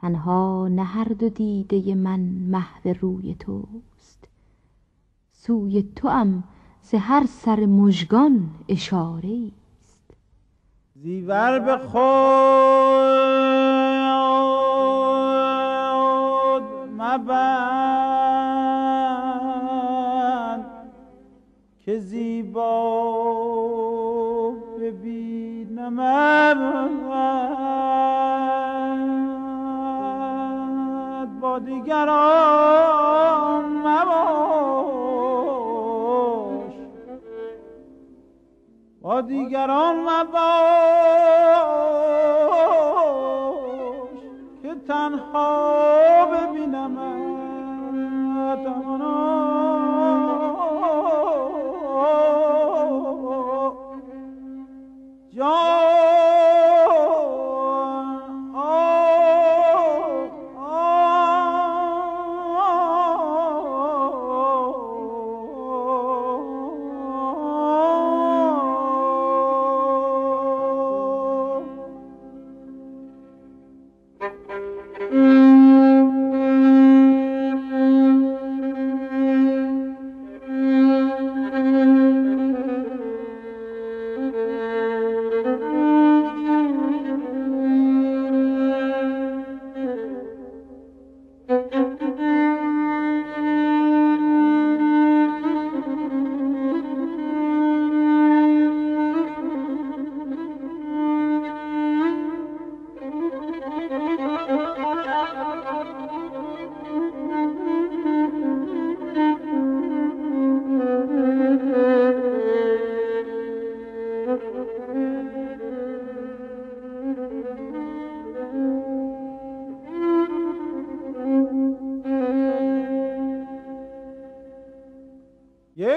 تنها نه هر دو دیده من محو روی توست. سوی توام ز هر سر مژگان اشاره است. زیور به خود مبند که زیبا ببینم دیگران مباش با دیگران مباش که تنها ببینم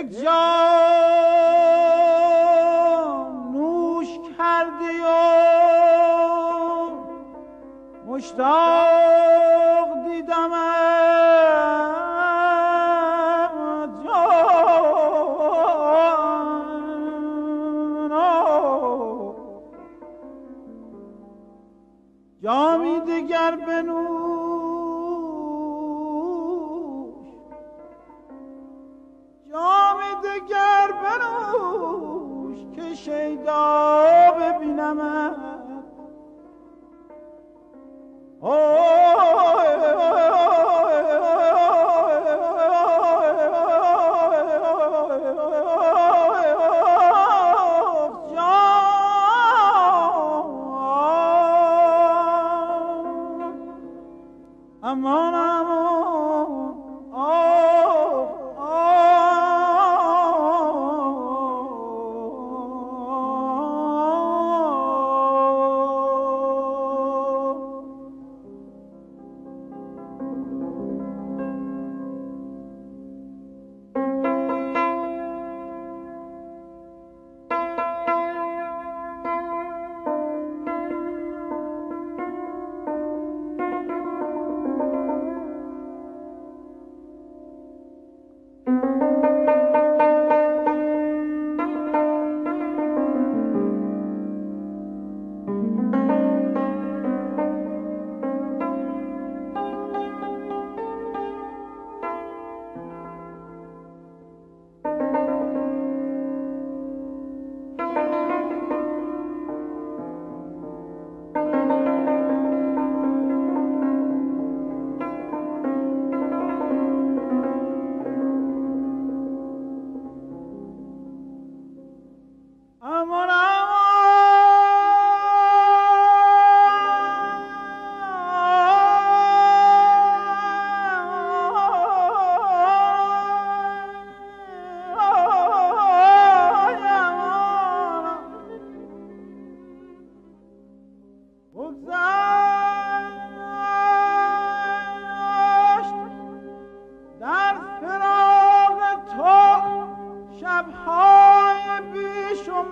یک نوش کردی و مشتاق دیدم جامی دیگر بنوش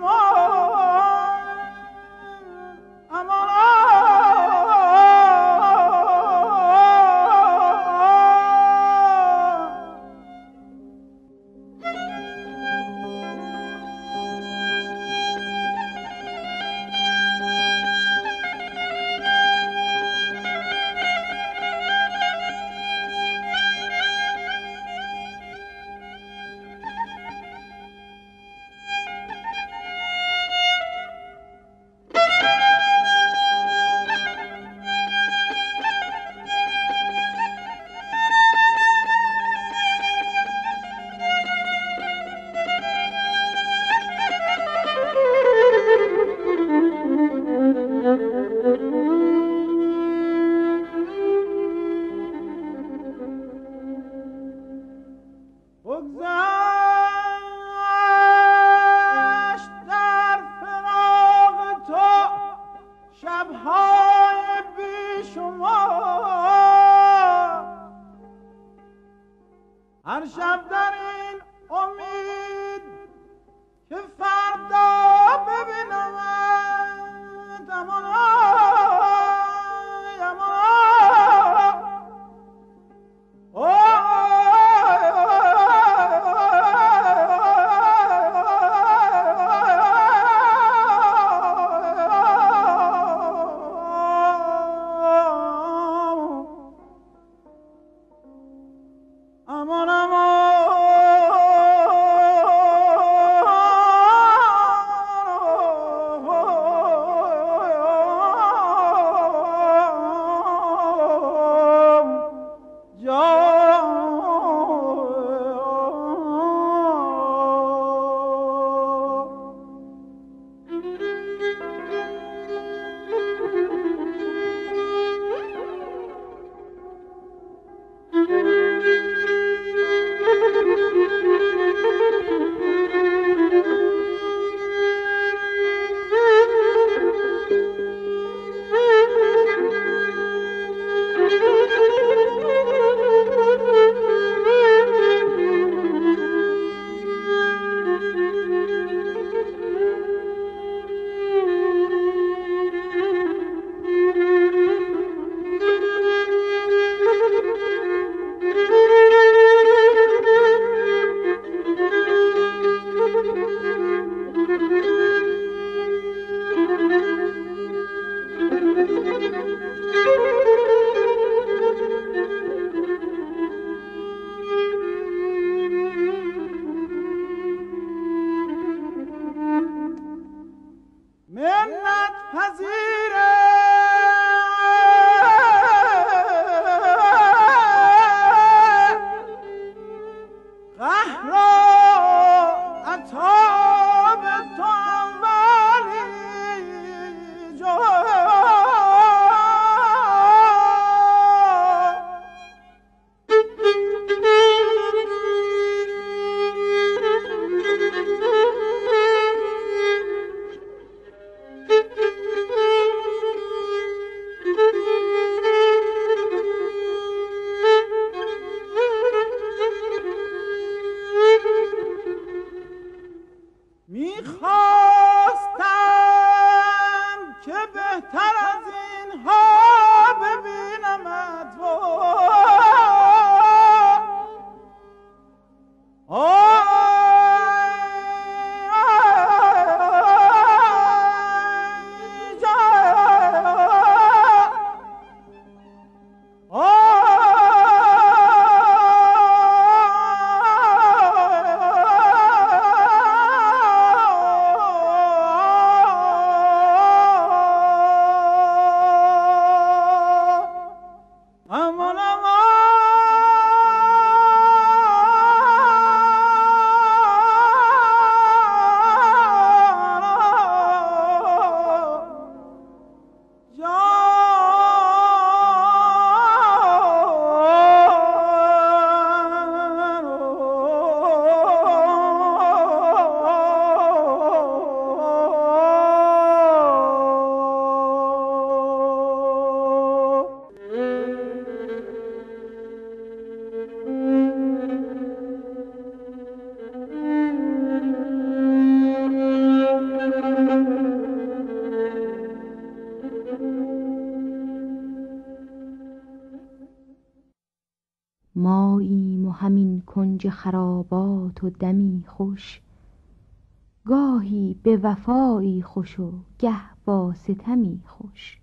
more. شب در Yeah. ماییم و همین کنج خرابات و دمی خوش. گاهی به وفایی خوش و گه با ستمی خوش.